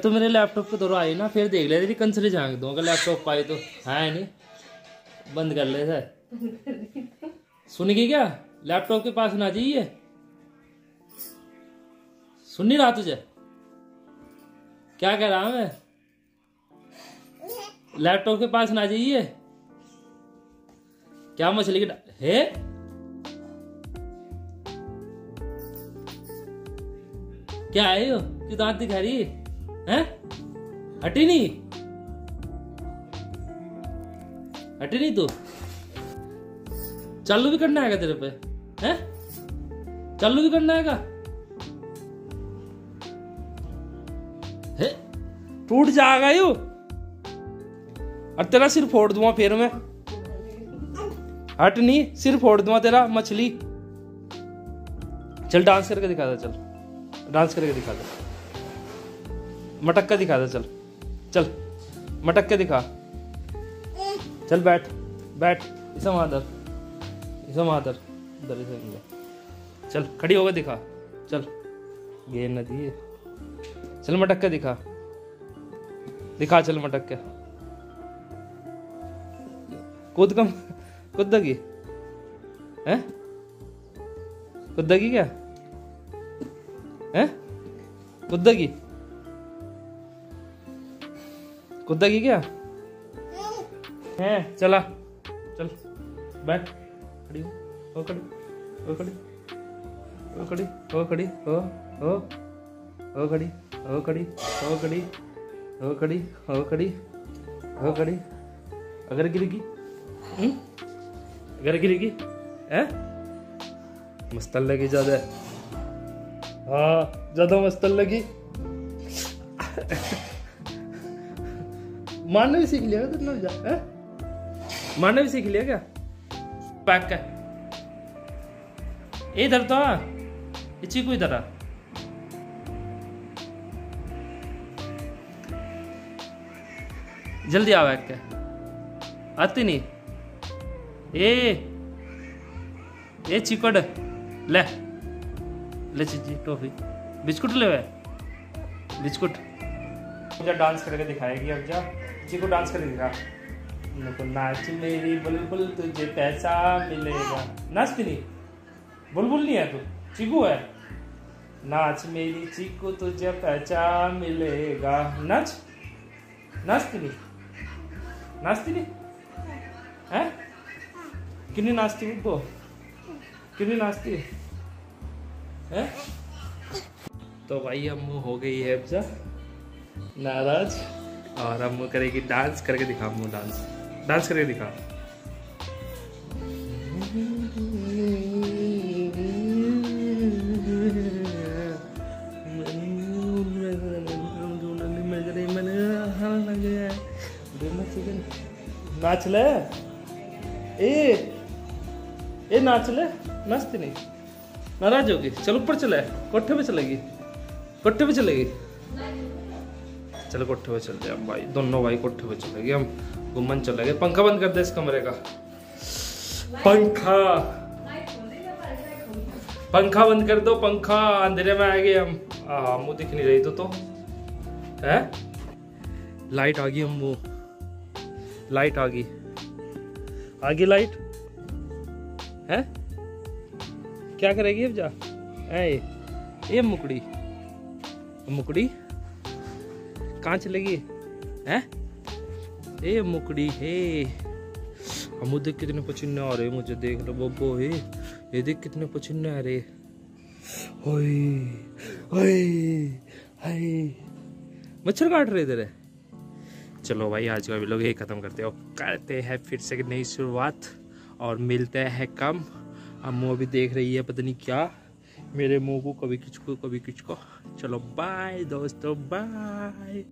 तो मेरे लैपटॉप के दौर आई ना, फिर देख ले, तेरी कंसरे झाँक दो, अगर लैपटॉप पाए तो। है नहीं। बंद कर ले सर सुनेगी क्या? लैपटॉप के पास ना जाइए सुन नहीं रहा तुझे? क्या कह रहा मैं? लैपटॉप के पास ना जाइए क्या मछली के है? क्या है यो? क्यों दांत दिखा रही है? हटी नहीं? हटी नहीं तू? चालू भी करना है तेरे पे, हैं? चालू भी करना है है, टूट जाएगा यू। और तेरा सिर फोड़ दूँगा फिर मैं। हट नहीं, सिर फोड़ दूँगा तेरा, मछली। चल डांस करके दिखा दे, चल। डांस करके दिखा दे। मटक का दिखा दे, चल। चल, मटक के दिखा। चल, बैठ बैठ। इसे मादर इसे मादर इधर इसे चल, खड़ी होकर दिखा। चल। ये नदी चल, मटक के दिखा। दिखा, चल, मटक के। कूद कम। कुद्दगी है? कुद्दगी क्या? है? कुद्दगी कुद्दगी क्या? है चला। चल बैठ। खड़ी हो हो खड़ी हो खड़ी हो खड़ी हो खड़ी हो हो हो खड़ी हो खड़ी हो खड़ी हो खड़ी हो खड़ी हो खड़ी। अगर गिरेगी हम्म? अगर गिरेगी है? मस्तल लगी ज़्यादा। हाँ ज़्यादा मस्तल लगी। मारना भी सीख लिया तुमने जा मारना भी सीख लिया क्या? पैक का इधर तो चीकू इधर आ। जल्दी आ बैक के आती नहीं। ए। ए, चिकड़। ले। ले चीजी टॉफी। बिस्कुट ले बिस्कुट। मुझे डांस करके दिखाएगी अब जा। चीकू डांस दिखा, नाच मेरी बुलबुल, तुझे पैसा मिलेगा। नाचती नहीं। बुलबुल नहीं है तू। चीकू है। नाच मेरी चीकू, तुझे पैसा मिलेगा। नाच। नाचती नहीं। नाचती नहीं? है? कितनी नाचती वो? कितनी नाचती है? तो भाई अम्मू हो गई है नाराज़। और अम्मू करेगी डांस करके दिखा अम्मू डांस डांस करके दिखा। नाच ले। ए ए, नाच ले। नाचती नहीं। नाराज़ होगी। चल, ऊपर चले। कोठे पे चलेगी। कोठे पे चलेगी। चलो कोठे पे चलते हम भाई, दोनों भाई कोठे पे चलेगी हम घूमन चलेंगे पंखा बंद कर दे इस कमरे का। पंखा। पंखा बंद कर दो, पंखा, अंधेरे में आ गए हम। मुँह दिख नहीं रही तो तो। है? लाइट आ गई हम मुँह लाइट आ गई। आ गई लाइट है? क्या करेगी अब जा? ए ये मुकड़ी। मुकड़ी? कहाँ चलेगी है? ए, मुकड़ी हे। हम देख कितने पसीने आ रहे मुझे देख लो बब्बो हे। ये देख कितने पसीने आ रहे ओए ओए हाय मच्छर काट रहे तेरे चलो भाई, आज का भी लोग यही ख़त्म करते हो करते हैं फिर से नई शुरुआत और मिलते हैं कम। अम्मू अभी देख रही है, पता नहीं क्या। मेरे मुँह को कभी किचको कभी किचको। चलो बाय दोस्तों बाय